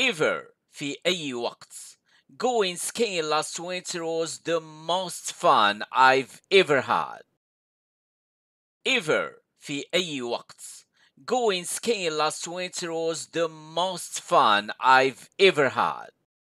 ever في أي وقت Going skiing last winter was the most fun I've ever had. Ever في أي وقت Going skiing last winter was the most fun I've ever had.